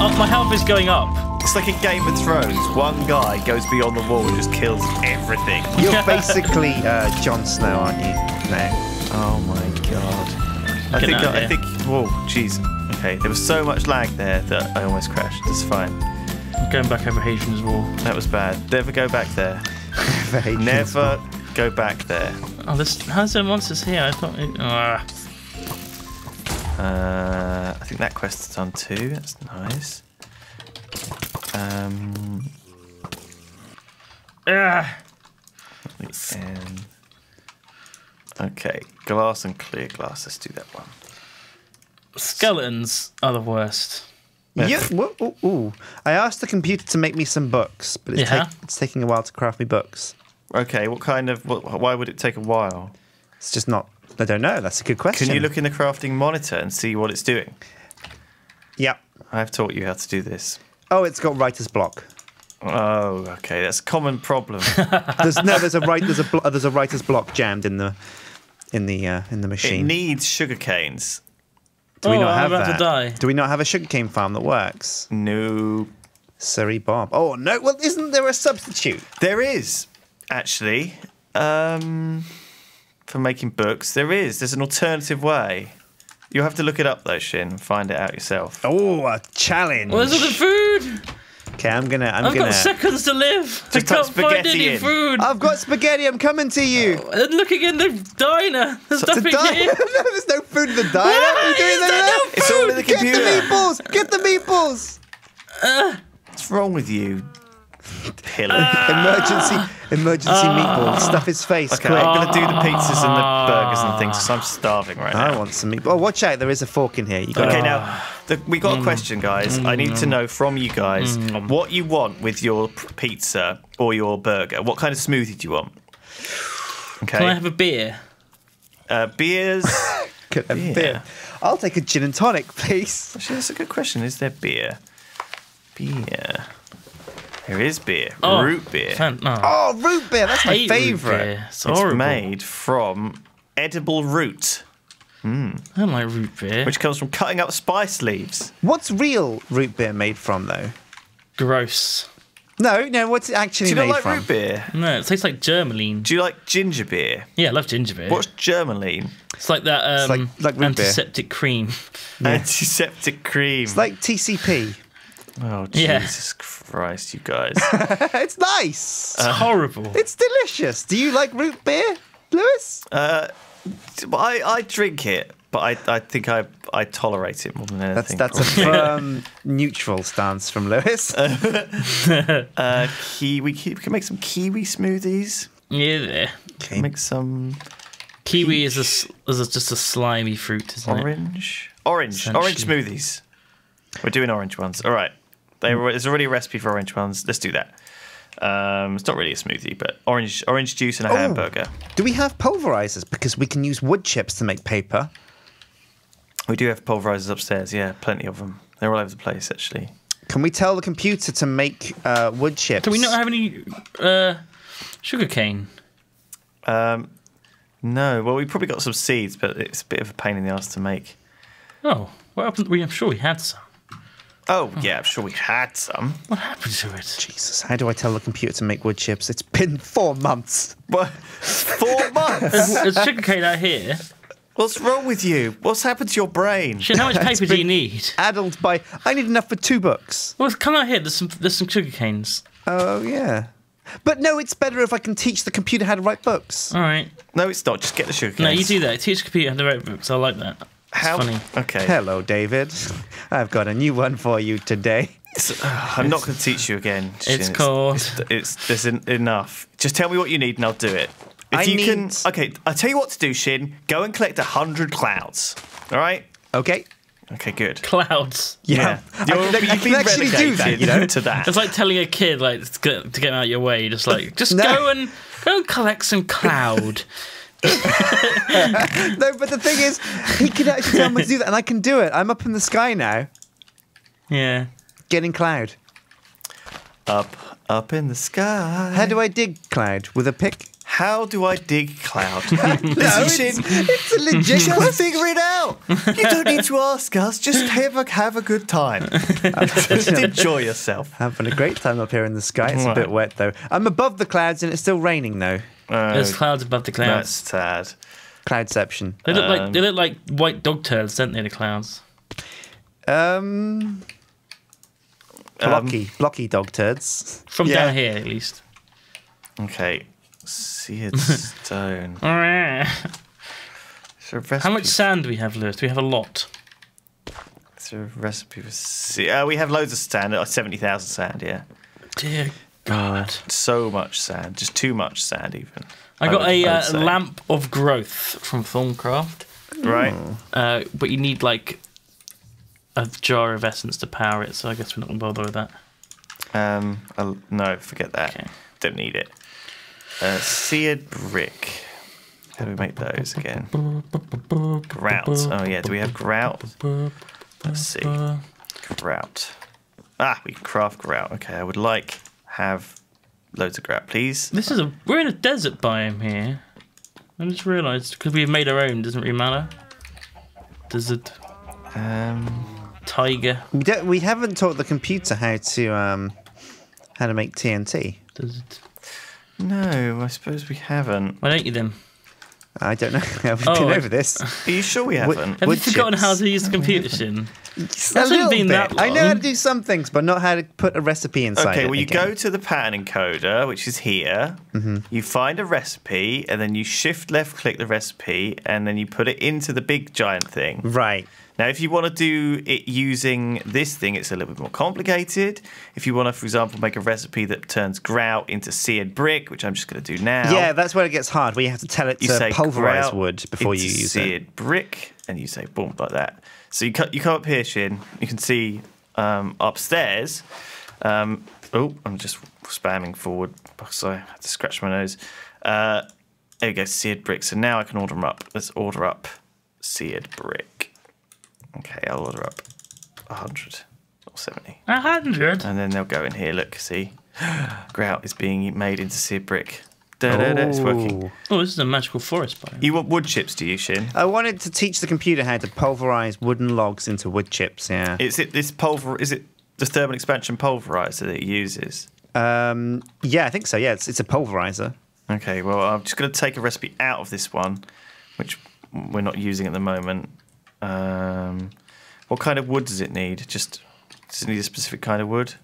uh, my health is going up. It's like in Game of Thrones. One guy goes beyond the wall and just kills everything. You're basically uh, Jon Snow, aren't you? No. Oh my god. I Get think out I think whoa, jeez. Okay, there was so much lag there that I almost crashed. It's fine. I'm going back over Hadrian's Wall. That was bad. Never go back there. Very Never go back there. Oh, this how's there monsters here? I thought. It, ah. Uh, I think that quest is done too. That's nice. Um, Ah. and okay, glass and clear glass. Let's do that one. Skeletons are the worst. Yeah. wha- ooh, ooh. I asked the computer to make me some books, but it's, Yeah? take, it's taking a while to craft me books. Okay, what kind of? What, why would it take a while? It's just not. I don't know. That's a good question. Can you look in the crafting monitor and see what it's doing? Yeah. I've taught you how to do this. Oh, it's got writer's block. Oh, okay, that's a common problem. There's no. There's a right. There's a. Blo- there's a writer's block jammed in the, in the uh, in the machine. it needs sugar canes. Do we oh, not I'm have about that? to die. Do we not have a sugarcane farm that works? No, Surrey Bob. Oh no. Well, isn't there a substitute? there is actually um, for making books. There is. There's an alternative way. You'll have to look it up though, Sjin. and Find it out yourself. Oh, a challenge. Where's all the food? Okay, I'm gonna. I'm I've gonna. got seconds to live. I Just can't find spaghetti any in. food. I've got spaghetti. I'm coming to you. Oh, and looking in the diner. There's The nothing diner. here. no, there's no food in the diner. What are you doing Is there? there no It's all in the computer. Get the meatballs. Get the meatballs. Uh, What's wrong with you, uh, pillar? emergency, emergency ah. meatballs. Stuff his face. Okay, quick. I'm gonna do the pizzas and the burgers and things because I'm starving right now. I want some meatballs. Oh, watch out! There is a fork in here. You got Okay, to now the, we got a mm. question, guys. I need to mm. know from you guys mm. what you want with your pizza or your burger. What kind of smoothie do you want? Okay, Can I have a beer? uh, beers. Could have beer. beer. I'll take a gin and tonic, please. Actually, that's a good question. Is there beer? Beer. There is beer. Oh, Root beer. Fan- no. Oh, root beer. That's my favourite. beer. It's, It's made from edible root, I don't like root beer. which comes from cutting up spice leaves. What's real root beer made from, though? Gross. No, no. What's it actually Do actually you made not like from? root beer? No, it tastes like Germolene. Do you like ginger beer? Yeah, I love ginger beer. What's Germolene? It's like that um, like- like root beer. antiseptic cream. Antiseptic cream. It's like TCP. Oh Yeah. Jesus Christ, you guys! it's nice. It's horrible. it's delicious. Do you like root beer, Lewis? uh, I I drink it, but I I think I I tolerate it more than That's anything. that's a firm neutral stance from Lewis. uh, kiwi. We can make some kiwi smoothies. yeah. there. Okay. Make some Kiwi is, a, s- is a, just a slimy fruit, isn't it? orange. Orange. Orange smoothies. We're doing orange ones. All right. They, there's already a recipe for orange ones. Let's do that. Um, it's not really a smoothie, but orange orange juice and a Oh. hamburger. Do we have pulverizers? Because we can use wood chips to make paper. We do have pulverizers upstairs. Yeah, plenty of them. They're all over the place, actually. Can we tell the computer to make uh, wood chips? Do we not have any uh, sugar cane? Um, no, well, we probably got some seeds, but it's a bit of a pain in the ass to make. Oh, well. We, I'm sure we had some. Oh, hmm. yeah, I'm sure we had some. What happened to it? Jesus, how do I tell the computer to make wood chips? It's been four months. What? Four months? There's sugar cane out here. What's wrong with you? What's happened to your brain? Shit, how much paper do you need? Addled by. I need enough for two books. Well, come out here. There's some there's some sugar canes. Oh, yeah. But no, it's better if I can teach the computer how to write books. All right. No, it's not. Just get the sugar canes. No, you do that. Teach the computer how to write books. I like that. It's How? funny. Okay. Hello, David. I've got a new one for you today. Uh, I'm not going to teach you again. Sjin. It's called- It's, it's, there's en- enough. Just tell me what you need and I'll do it. If I you can. need- Okay, I'll tell you what to do, Sjin. Go and collect a hundred clouds. All right? Okay. Okay, good. Clouds. Yeah. I You're- can, I you've can been actually do that, you know? to that. It's like telling a kid like to get, to get out of your way. Just like just No. go and go and collect some cloud. No, but the thing is, he can actually tell me to do that, and I can do it. I'm up in the sky now, yeah. getting cloud. Up, up in the sky. How do I dig cloud? With a pick? How do I dig cloud? Listen, it's- Sjin, It's a legit just figure it out. You don't need to ask us. Just have a, have a good time. just enjoy yourself. Having a great time up here in the sky. It's a bit wet though. I'm above the clouds and it's still raining though. There's Uh, clouds above the clouds. that's sad. Cloudception. They look Um, like they look like white dog turds, don't they? The clouds. Um, blocky, blocky dog turds. From Yeah. down here, at least. Okay. Seared stone. How Is there a recipe? much sand do we have, Lewis? Do we have a lot? Is there a recipe for sea? Uh, we have loads of sand. Uh, Seventy thousand sand. Yeah. Dear God. So much sand. Just too much sand, even. I got would- a I uh, lamp of growth from Thaumcraft, Right. uh, but you need like a jar of essence to power it. So I guess we're not gonna bother with that. Um. uh, no, forget that. Okay. Don't need it. Uh, seared brick. How do we make those again? Grout. Oh yeah. Do we have grout? Let's see. Grout. Ah, we can craft grout. Okay, I would like have loads of grout, please. This is a we're in a desert biome here. I just realised because we've made our own, doesn't really matter. Desert, Um. tiger, We, don't, we haven't taught the computer how to um, how to make TNT. desert. No, I suppose we haven't. Why don't you then? I don't know. We've Oh, been over this. Are you sure we haven't? Have Wood you forgotten how to use the computer, Sjin? a hasn't little been bit. that I know how to do some things, but not how to put a recipe inside. Okay, it well, you again. go to the pattern encoder, which is here. Mm-hmm. You find a recipe, and then you shift left click the recipe, and then you put it into the big giant thing. right. Now, if you want to do it using this thing, it's a little bit more complicated. If you want to, for example, make a recipe that turns grout into seared brick, which I'm just going to do now. Yeah, that's where it gets hard. Where you have to tell it you to say pulverize wood before you use seared it. brick, and you say boom like that. So you cut, you come up here, Sjin. You can see um, upstairs. Um, oh, I'm just spamming forward, so I had to scratch my nose. Uh, there we go, seared brick. So now I can order them up. Let's order up seared brick. Okay, I'll order up 100 or 70. A hundred. And then they'll go in here. Look, see, grout is being made into seared brick. Da, da, da, it's working. Oh, this is a magical forest biome. You want wood chips, do you, Sjin? I wanted to teach the computer how to pulverize wooden logs into wood chips. Yeah. Is it this pulver? Is it the thermal expansion pulverizer that it uses? Um, yeah, I think so. Yeah, it's, it's a pulverizer. Okay, well, I'm just going to take a recipe out of this one, which we're not using at the moment. Um, what kind of wood does it need? Just does it need a specific kind of wood?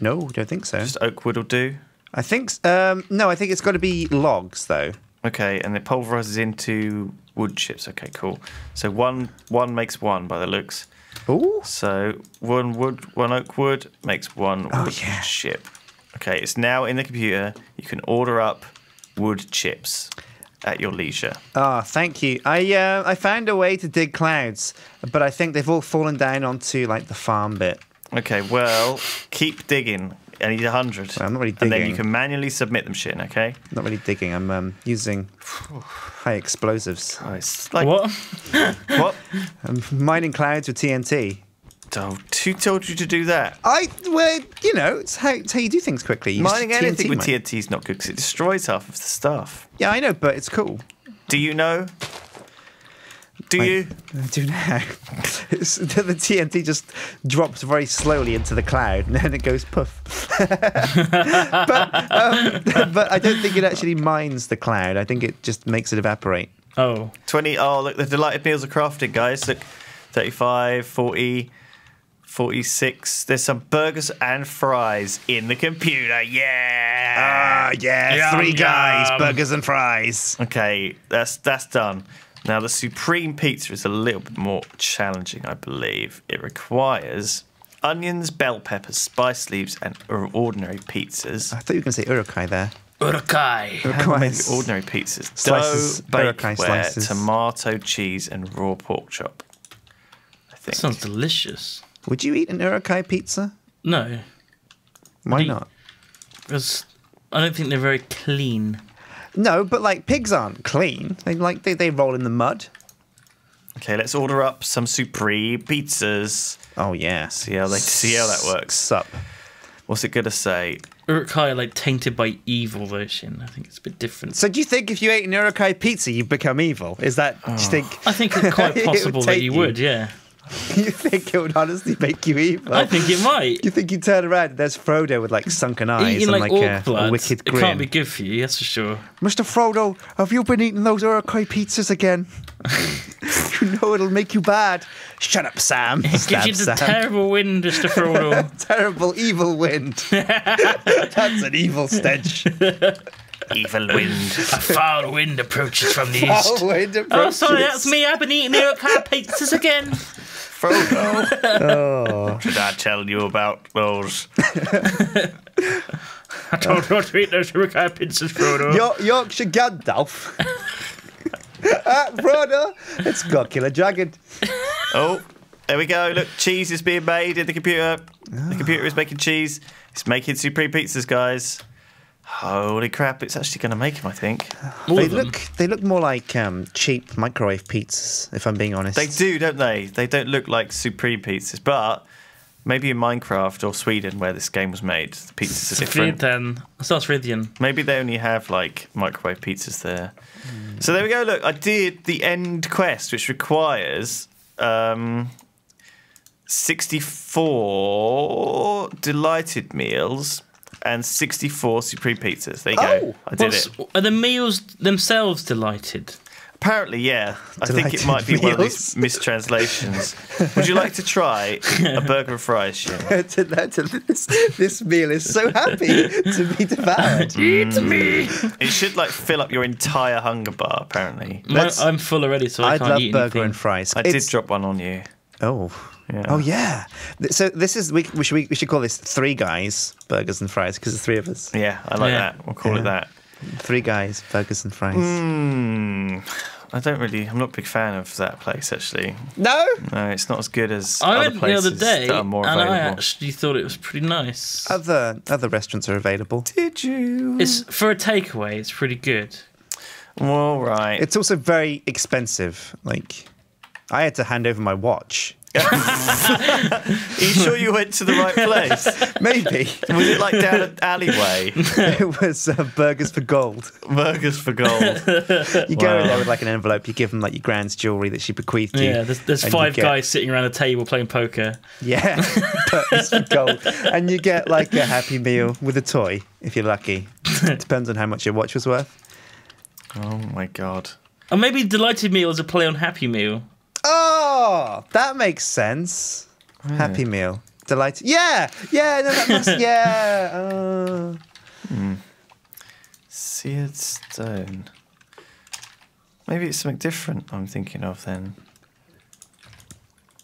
No, don't think so. Just oak wood will do. I think um, no. I think it's got to be logs though. Okay, and it pulverizes into wood chips. Okay, cool. So one one makes one by the looks. Ooh. So one wood, one oak wood makes one Oh, wood yeah. chip. Okay, it's now in the computer. You can order up wood chips at your leisure. Ah, thank you. I uh, I found a way to dig clouds, but I think they've all fallen down onto like the farm bit. Okay, well, keep digging. I need a hundred. Well, I'm not really And then you can manually submit them, Sjin. Okay. Not really digging. I'm um, using high explosives. Oh, like What? what? I'm mining clouds with TNT. Oh, who told you to do that? I well, you know, it's how, it's how you do things quickly. You Mining just anything with mine. TNT is not good because it destroys half of the stuff. Yeah, I know, but it's cool. Do you know? Do I- you? I do now. It's, the TNT just drops very slowly into the cloud, and then it goes poof. but, um, but I don't think it actually mines the cloud. I think it just makes it evaporate. Oh, 20. Oh, look, the delighted meals are crafted, guys. Look, 35, 40, 46. There's some burgers and fries in the computer. Yeah. Ah, yeah, Yum, three guys, yum. burgers and fries. Okay, that's that's done. Now the supreme pizza is a little bit more challenging, I believe. It requires onions, bell peppers, spice leaves, and ordinary pizzas. I thought you were going to say Uruk-hai there. Uruk-hai. How do I make Requires ordinary pizzas? Slices, Dough, Uruk-hai bakeware, slices. tomato, cheese, and raw pork chop. I think. That sounds delicious. Would you eat an Uruk-hai pizza? No, Why not? because I don't think they're very clean. No, but like pigs aren't clean. They like they, they roll in the mud. Okay, let's order up some supreme pizzas. Oh yeah. See how they see how that works. Sup. What's it gonna say? Uruk-hai like tainted by evil version. I think it's a bit different. So do you think if you ate an Uruk-hai pizza, you'd become evil? Is that? Do you oh. think? I think it's quite It possible that you you. would, yeah. You think it would honestly make you evil? I think it might. You think you turn around and there's Frodo with like sunken eyes Eating and like, like, orc a, a blood, wicked it can't be good for you, that's for sure. Mr. Frodo, have you been eating those Uruk-hai pizzas again? you know it'll make you bad. Shut up, Sam. It gives Stab you the Sam. terrible wind, Mr. Frodo. terrible evil wind. That's an evil stench. Evil wind. A foul wind approaches from the east. Foul wind Oh, sorry, that's me. I've been eating Uruk-hai pizzas again. Frodo. Oh. Should I tell you about those? I told you not to eat those Uruk-hai pizzas, Frodo. York- Yorkshire Gandalf. ah, Frodo, it's got killer dragon. Oh, there we go. Look, cheese is being made in the computer. The computer is making cheese. It's making supreme pizzas, guys. Holy crap! It's actually going to make them. I think All They of them. look, they look more like um, cheap microwave pizzas, if I'm being honest. they do, don't they? They don't look like supreme pizzas, but maybe in Minecraft or Sweden, where this game was made, the pizzas are different. Then. That's Rythian. Maybe they only have like microwave pizzas there. So there we go. Look, I did the end quest, which requires um, 64 delighted meals and 64 supreme pizzas. There you go. Oh, I did What's- it. Are the meals themselves delighted? Apparently, yeah. I think it might be one of these mistranslations. Would you like to try a burger and fries, Sjin? To- to- this, this meal is so happy to be devoured. Eat me! It should like fill up your entire hunger bar. Apparently, My, Let's- I'm full already, so I I'd can't love eat burger anything. and fries. I It's- did drop one on you. Oh. Yeah. Oh yeah. So this is we, we should we, we should call this three guys burgers and fries because there's three of us. Yeah, I like Yeah. that. We'll call it that. Three guys burgers and fries. Hmm. I don't really. I'm not a big fan of that place actually. No. No, it's not as good as I other went the other day, that are more and available. I actually thought it was pretty nice. Other other restaurants are available. Did you? It's for a takeaway. It's pretty good. all right. It's also very expensive. Like I had to hand over my watch. Are you sure you went to the right place? Maybe Was it like down an alleyway? it was uh, burgers for gold. Burgers for gold. You go in there with like an envelope. You give them like your grand's jewelry that she bequeathed you. Yeah, there's, there's five get- guys sitting around a table playing poker. Yeah, burgers for gold, and you get like a happy meal with a toy if you're lucky. It Depends on how much your watch was worth. Oh my god. Or maybe Delighted Meal is a play on Happy Meal. Oh, that makes sense. Happy meal, delighted. Yeah, yeah, no, that must. Yeah. Uh, Seared stone. Maybe it's something different. I'm thinking of then.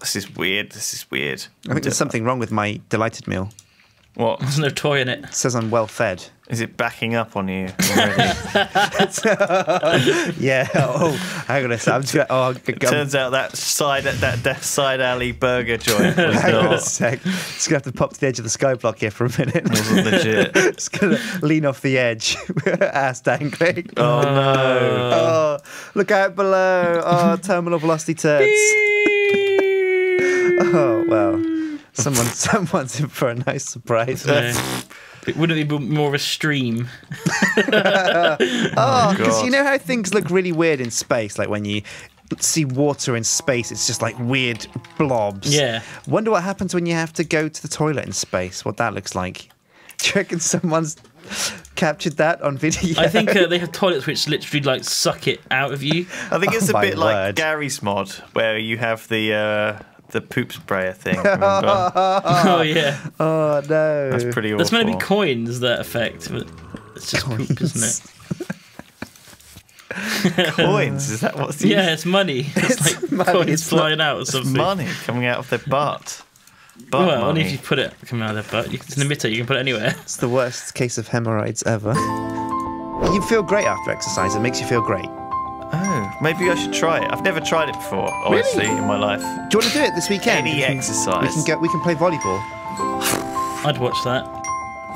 This is weird. This is weird. I think there's something wrong with my delighted meal. What There's no toy in it. It says I'm well fed. Is it backing up on you? Yeah. Oh, hang on a sec. I'm just gonna, oh, I'm, Turns out that side that, that side alley burger joint was hang on a sec. Just gonna have to pop to the edge of the sky block here for a minute. wasn't legit. just gonna lean off the edge, ass dangling. Oh no. Oh, look out below. Oh, terminal velocity turds. Oh, well. Someone, someone's in for a nice surprise. Yeah. It wouldn't it be more of a stream? Oh, because God. you know how things look really weird in space, like when you see water in space, it's just like weird blobs. Yeah. Wonder what happens when you have to go to the toilet in space. What that looks like. Do you reckon someone's captured that on video? I think uh, they have toilets which literally like suck it out of you. I think it's Oh a my bit like word. Garry's mod where you have the uh, the poop sprayer thing. Oh yeah, Oh no. That's pretty awful. there's meant to be coins that effect, but it's just poop, isn't it? coins. Is that what's the Yeah, it's money. It's, It's like money, coins it's not- flying out or It's something. money coming out of their butt. Butt Well, only money. if you put it coming out of their butt. You can, it's an emitter. You can put it anywhere. It's the worst case of hemorrhoids ever. You feel great after exercise. It makes you feel great. Oh, maybe I should try it. I've never tried it before, honestly, in my life. Do you want to do it this weekend? Any we can, exercise. We can go. We can play volleyball. I'd watch that.